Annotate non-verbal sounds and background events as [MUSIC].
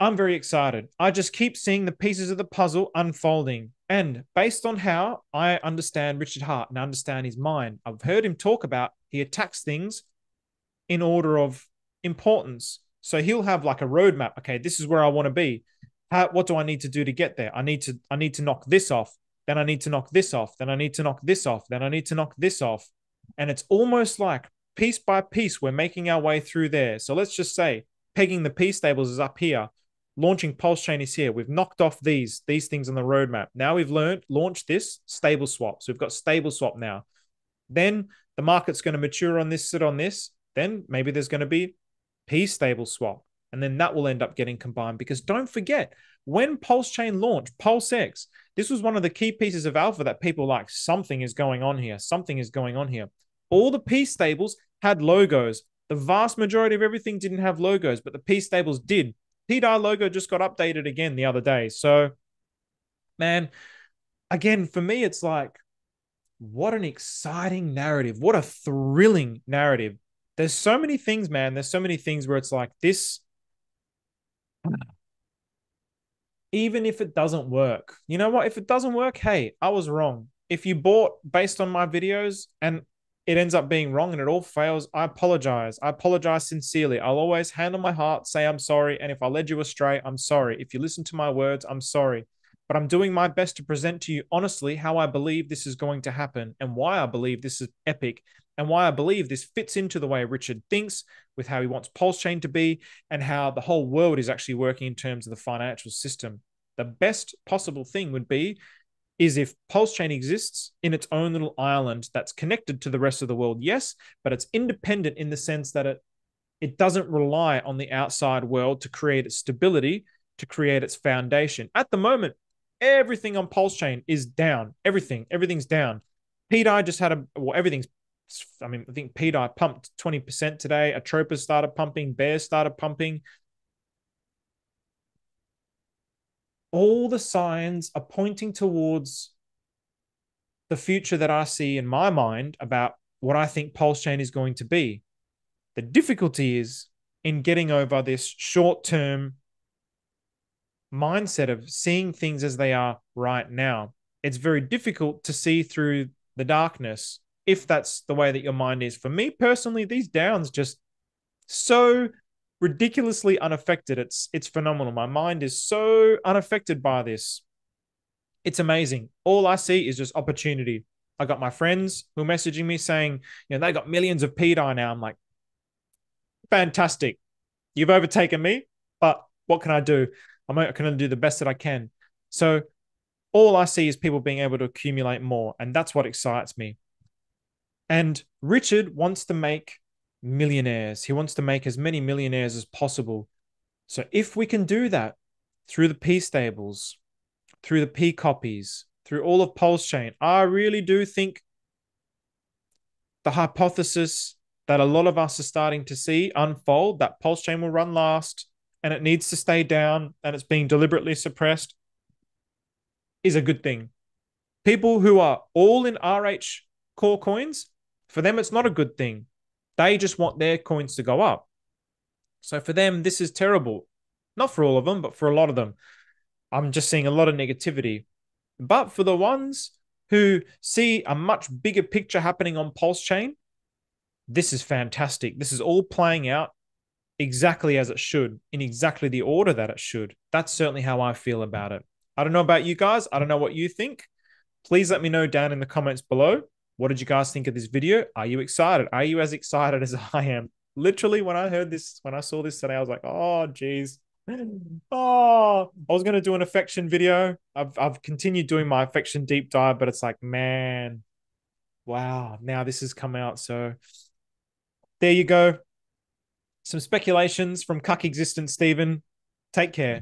I'm very excited. I just keep seeing the pieces of the puzzle unfolding. And based on how I understand Richard Heart and understand his mind, I've heard him talk about he attacks things in order of importance. So he'll have like a roadmap. Okay, this is where I want to be. How, what do I need to do to get there? I need to I need to knock this off. Then I need to knock this off. Then I need to knock this off. Then I need to knock this off. And it's almost like piece by piece, we're making our way through there. So let's just say pegging the P stables is up here. Launching Pulse Chain is here. We've knocked off these, these things on the roadmap. Now we've learned, launched this stable swap. So we've got stable swap now. Then the market's going to mature on this, sit on this. Then maybe there's going to be P stable swap. And then that will end up getting combined because don't forget, when Pulse Chain launched, Pulse X, this was one of the key pieces of alpha that people like, something is going on here. Something is going on here. All the P stables had logos. The vast majority of everything didn't have logos, but the P stables did. pDAI logo just got updated again the other day. So, man, again, for me, it's like, what an exciting narrative. What a thrilling narrative. There's so many things, man. There's so many things where it's like this. Even if it doesn't work, you know what? If it doesn't work, hey, I was wrong. If you bought based on my videos and it ends up being wrong and it all fails, I apologize. I apologize sincerely. I'll always hand on my heart, say I'm sorry. And if I led you astray, I'm sorry. If you listen to my words, I'm sorry. But I'm doing my best to present to you honestly how I believe this is going to happen and why I believe this is epic and why I believe this fits into the way Richard thinks with how he wants Pulse Chain to be and how the whole world is actually working in terms of the financial system. The best possible thing would be is if Pulse Chain exists in its own little island that's connected to the rest of the world, yes, but it's independent in the sense that it it doesn't rely on the outside world to create its stability, to create its foundation. At the moment, everything on Pulse Chain is down. Everything, everything's down. pDAI just had a well, everything's I mean, I think pDAI pumped 20% today. Atropa started pumping, Bear started pumping. All the signs are pointing towards the future that I see in my mind about what I think Pulse Chain is going to be. The difficulty is in getting over this short term mindset of seeing things as they are right now. It's very difficult to see through the darkness if that's the way that your mind is. For me personally, these downs just so ridiculously unaffected. It's it's phenomenal. My mind is so unaffected by this. It's amazing. All I see is just opportunity. I got my friends who are messaging me saying, you know, they got millions of pDAI now. I'm like, fantastic. You've overtaken me, but what can I do? I'm going to do the best that I can. So all I see is people being able to accumulate more. And that's what excites me. And Richard wants to make millionaires. He wants to make as many millionaires as possible. So if we can do that through the P stables, through the P copies, through all of Pulse Chain, I really do think the hypothesis that a lot of us are starting to see unfold that Pulse Chain will run last and it needs to stay down and it's being deliberately suppressed is a good thing. People who are all in RH core coins, for them, it's not a good thing they just want their coins to go up. So for them, this is terrible. Not for all of them, but for a lot of them. I'm just seeing a lot of negativity. But for the ones who see a much bigger picture happening on Pulse Chain, this is fantastic. This is all playing out exactly as it should, in exactly the order that it should. That's certainly how I feel about it. I don't know about you guys. I don't know what you think. Please let me know down in the comments below. What did you guys think of this video? Are you excited? Are you as excited as [LAUGHS] I am? Literally, when I heard this, when I saw this today, I was like, oh, geez. [GASPS] Oh, I was going to do an affection video. I've, I've continued doing my affection deep dive, but it's like, man, wow, now this has come out. So there you go. Some speculations from Cuck Existence, Steven. Take care.